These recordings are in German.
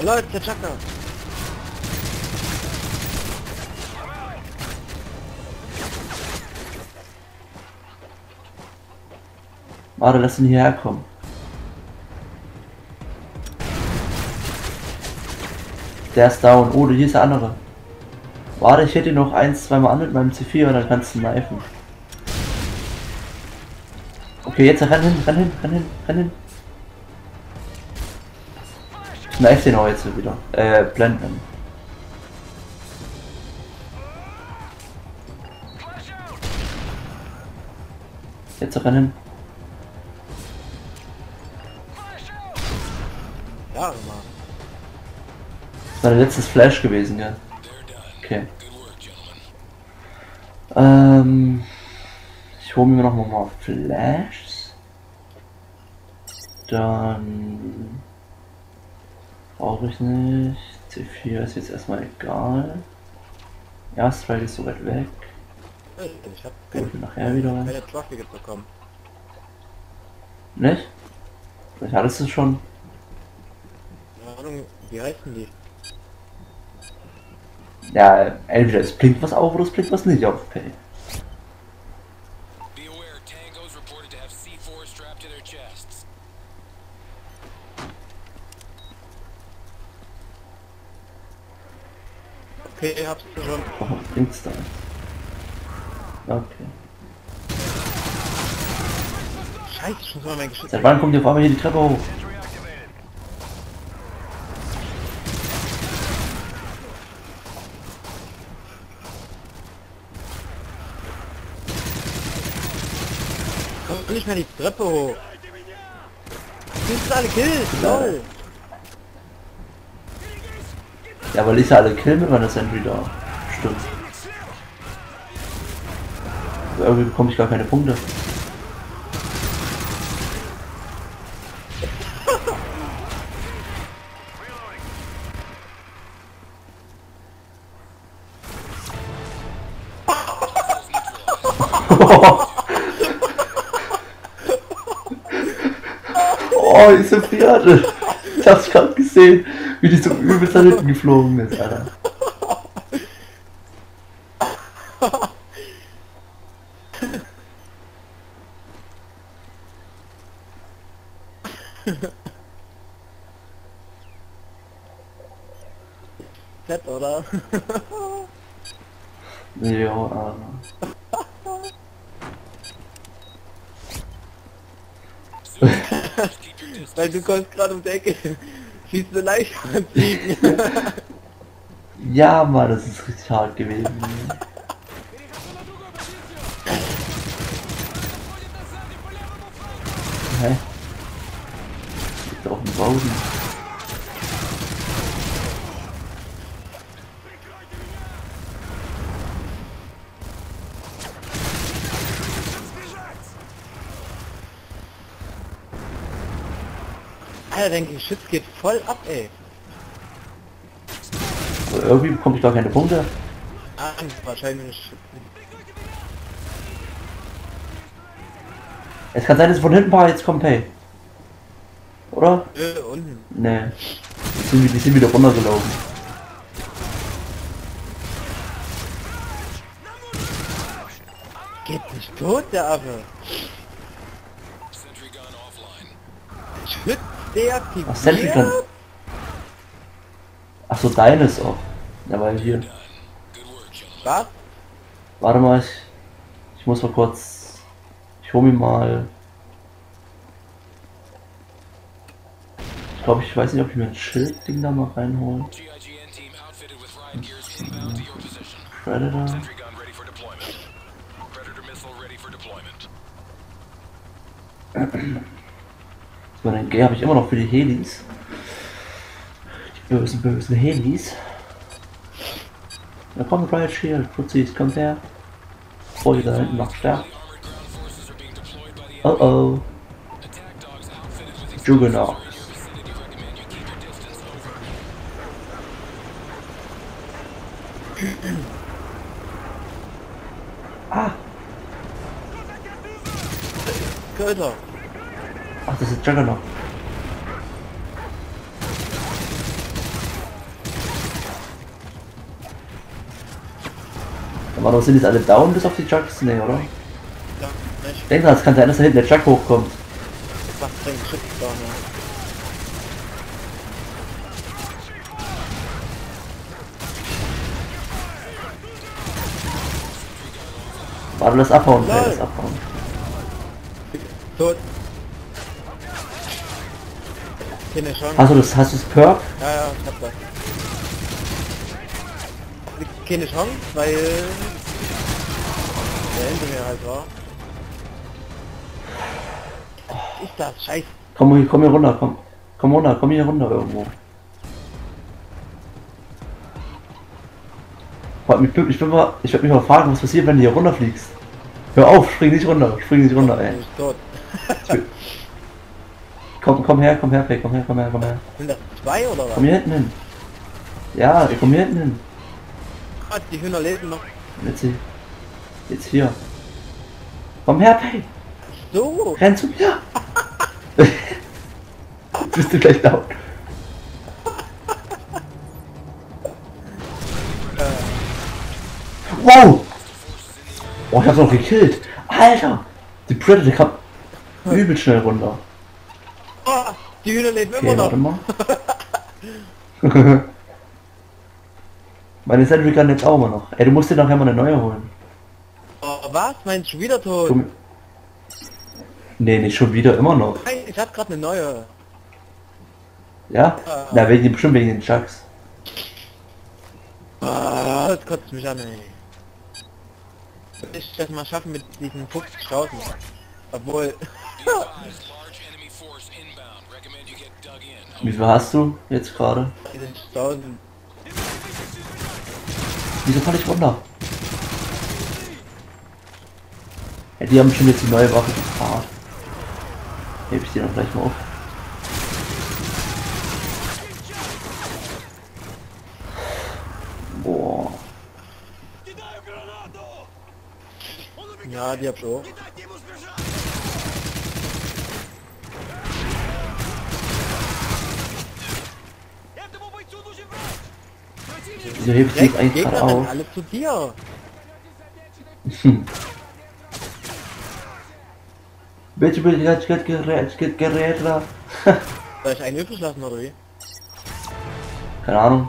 Oh, Leute, der Chaka. Warte, lass ihn hierher kommen. Der ist down. Oh, hier ist der andere. Warte, ich hätte ihn noch eins, zweimal an mit meinem C4 und dann kannst du knifen. Okay, jetzt renn hin, renn hin, renn hin, renn hin. Ich knife den auch jetzt wieder. Äh, blenden. Jetzt renn hin. Ja, immer. Das war der letzte Flash gewesen, ja. Okay. Ähm, ich hole mir noch mal Flashs. Dann brauche ich nicht. C4 ist jetzt erstmal egal. Ja, Strike ist so weit weg. Ich hab mir nachher wieder rein. keine Trophy bekommen. Nicht? Vielleicht hattest du es schon. Keine Ahnung, wie heißen die? Ja, entweder es blinkt was auf oder es blinkt was nicht auf. Pay. Be aware, tangos reported to have C4 strapped to their chests. Okay, hab's schon. Warum blinkt's da? Okay. Scheiße, schon so mein Geschütz. Seit wann kommt ihr auf einmal hier die Treppe hoch? Kommt nicht mehr die Treppe hoch. Du alle Kills? Lol. Ja, weil ich ja alle kill mit meiner Sentry da. Stimmt. Aber irgendwie bekomme ich gar keine Punkte. Oh, diese Pferde. Ich hab's gerade gesehen, wie die so übelst da hinten geflogen ist, Alter. Fett, oder? Ja, Alter. Weil du kommst gerade um die Ecke. Schießt eine Leiche anziehen. Ja, Mann, das ist richtig hart gewesen. Hä? Liegt auf dem Boden. Alter, dein Geschütz geht voll ab, ey. Irgendwie bekomme ich gar keine Punkte. Ah, wahrscheinlich. Es kann sein, dass es von hinten war, jetzt kommt Pay. Oder? Äh, unten. Nee. Die sind, die sind wieder runtergelaufen. Geht nicht tot, der Affe. Schütz deaktiviert. Ach, Sentry Gun. Ach so, deines auch. Ja, weil hier. Was? Warte mal, ich, ich muss mal kurz. Ich hole mir mal. Ich glaube, ich weiß nicht, ob ich mir ein Schildding da mal reinhole. GIGN team outfitted with riot gears inbound to your position. Predator. Predator missile ready for deployment. So, G habe ich immer noch für die Helis. Die bösen, bösen Helis. Da kommt ein Riot Shield, Putzis, kommt her. Bevor ihr da hinten noch sterbt. Oh oh. Juggernaut. ah! Köder! Ach, das ist Juggernaut. Aber doch sind jetzt alle down bis auf die Jugs? Nee, oder? Ja, nicht. Denk dran, es kann sein, dass da hinten der Jug hochkommt. Was bringt Schritt da ne? Warte, das abhauen, Nein. das abhauen. Tot. Chance. Hast du das, hast du das Perk? Ja, ja, ich hab das. Keine Chance, weil der hinter mir halt war. Was ist das? Scheiße. Komm, hier- komm hier runter, komm. Komm runter, komm hier runter irgendwo. Ich, bin- bin mal, ich werde mich mal fragen, was passiert, wenn du hier runterfliegst. Hör auf, spring nicht runter, spring nicht runter, ey. Komm, komm her, komm her, Peg, komm her, komm her, komm her. Sind das zwei oder was? Komm hier hinten hin. Ja, komm hier hinten hin. Ah, die Hühner leben noch. Jetzt hier. Jetzt hier. Komm her, Peg. So. Renn zu mir. Bist du gleich laut. Wow! Oh, ich hab's noch gekillt. Alter! Die Predator kam übel schnell runter. Oh, die Hühner leben Okay, immer warte noch. mal. Meine Sentry Gun jetzt auch immer noch. Ey, du musst dir nachher mal eine neue holen. Oh, was? Meinst du wieder tot? Komm. Nee, nicht schon wieder, immer noch. Nein, ich hab gerade eine neue. Ja? Na, wegen, bestimmt wegen den Chucks. Ah, das kotzt mich an, ey. Will ich das mal schaffen mit diesen 50.000? Obwohl, Wie viel hast du jetzt gerade? die sind 1000. Wieso falle ich runter? Ja, die haben schon jetzt die neue Waffe gefahren. Heb ich die noch gleich mal auf. Boah. Ja, die hab ich auch. Wieso Direkt das eigentlich gerade auf? alle zu dir. Bitte, bitte, geht Gerät, geht Gerät da. Soll ich einen übrig lassen oder wie? Keine Ahnung.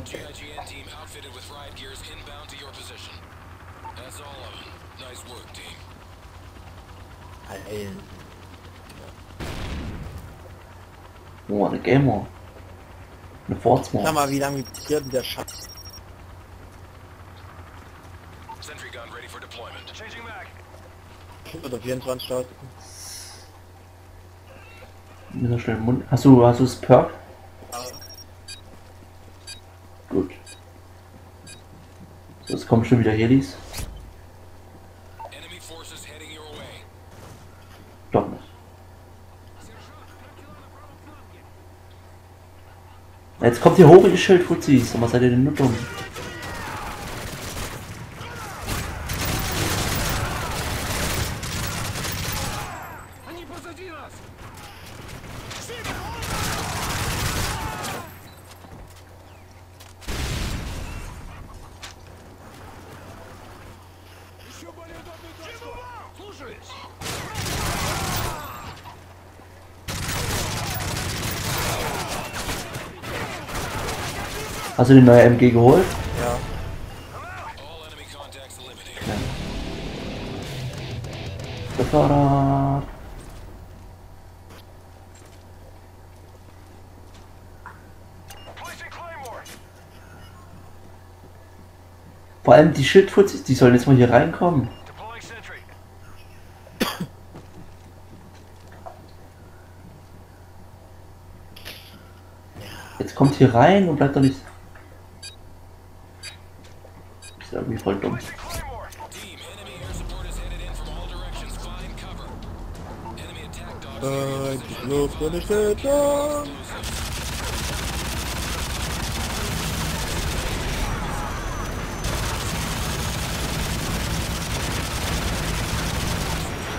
Alter. Oh, eine Gamer. Eine Sag Fortsmore. mal, wie lange vibriert denn der Schatz? Sentry gun ready for deployment. Changing back. Oder 24.000? Mit so schnell im Mund. Hast du, hast du das Perk? Gut. So, jetzt kommen schon wieder Helis. Jetzt kommt hier hoch, ihr Schildfuzis. Und was seid ihr denn nur dumm? Hast du die neue MG geholt? Ja. Befördert. Claymore. Vor allem die Schildfuzis, die sollen jetzt mal hier reinkommen. Jetzt kommt hier rein und bleibt doch nicht. Ist irgendwie voll dumm. Claymore. Team, enemy